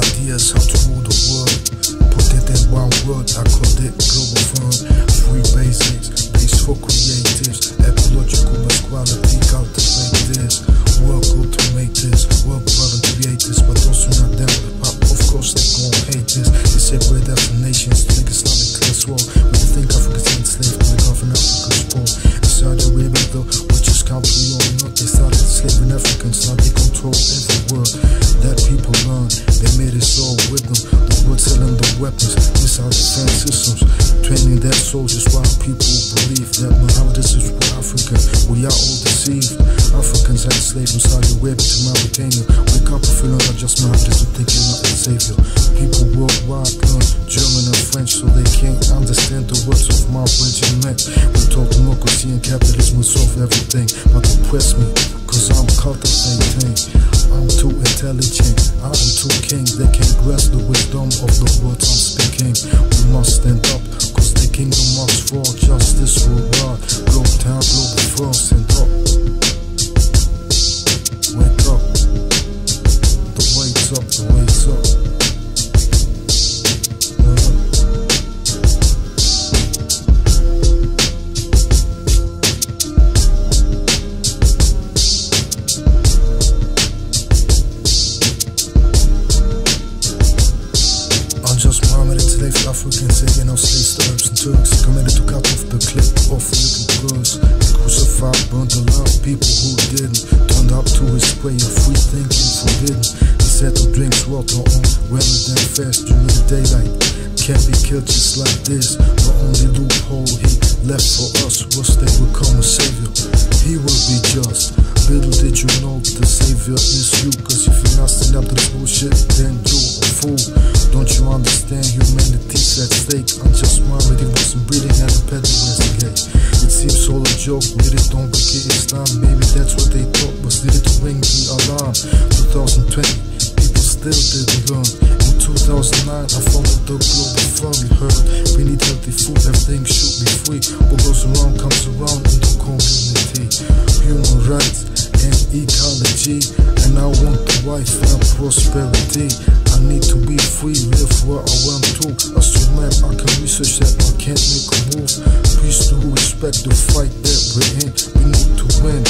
ideas how to rule the world. Put it in one word, I call it global fund. Free basics, base for creatives, ecological equality, cultivate this. Soldiers while people believe that Muhammad is for Africa. We are all deceived. Africans are enslaved from Saudi Arabia to Mauritania. Wake up and feel not just Muhammad is think you're not the savior. People worldwide learn German and French so they can't understand the words of my regiment. We talk democracy and capitalism will solve everything. But oppress me, cause I'm cultivating. I'm too intelligent, I am too king. They can't grasp the wisdom of the words I'm speaking. We must stand up, kingdom must fall. Justice will rise. Globe town, global first, stand up. Of free thinking forbidden. He said to drink water on rather than fast during the daylight. Can't be killed just like this. The only loophole he left for us was they would come a savior. He will be just. Little did you know the savior is you. Cause if you're not standing up to this bullshit, then you're a fool. Don't you understand humanity's at stake? I'm just Muhammad, he wasn't breathing at the pedal gate. Seems all a joke, really don't get Islam. Maybe that's what they thought, but did it ring the alarm. 2020, people still didn't learn. In 2009, I founded the Global Fund. We heard we need healthy food, everything should be free. What goes around comes around in the community. Human rights and ecology, and I want the wife and prosperity. I need to be free, live where I want to. As to map, I can research that, I can't make respect the fight that we're in. We need to win.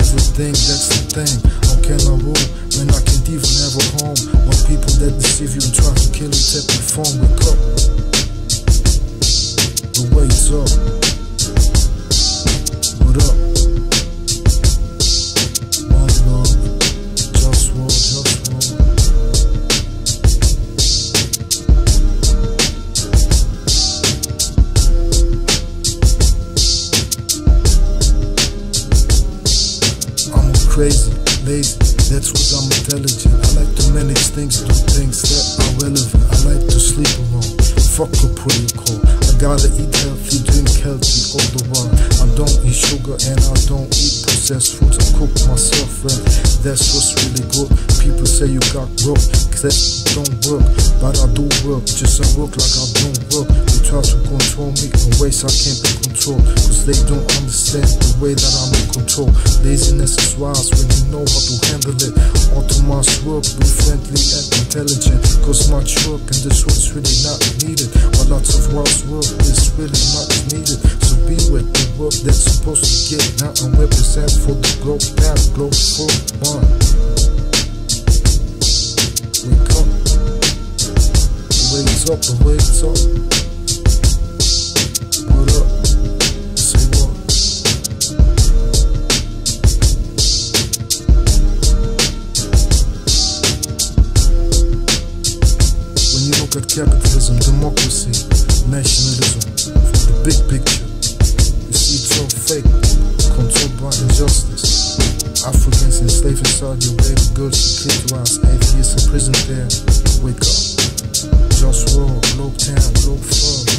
Everything, that's the thing. How can I rule when I can't even have a home? When people that deceive you and try to kill you take your phone, wake up. The wait's up. Crazy, lazy, that's what I'm intelligent. I like to manage things, do things that are relevant. I like to sleep alone, fuck a protocol. I gotta eat healthy, drink healthy all the while. I don't eat sugar and I don't eat foods. I cook myself and that's what's really good. People say you got broke, cause that don't work. But I do work, just I work like I don't work. They try to control me in ways I can't be controlled. Cause they don't understand the way that I'm in control. Laziness is wise when you know how to handle it. Autonomous work, be friendly and intelligent. Cause much work in this world's really not needed. But lots of wise work is really not needed. Be with the work that's supposed to get now and represent for the globe path, globe for one. Up. The wake's up, wake's up. What up? Say what? When you look at capitalism, democracy, nationalism, the big picture, saw you wave goods kids once, eight years in prison there. Wake up. Just roll, look down, look forward.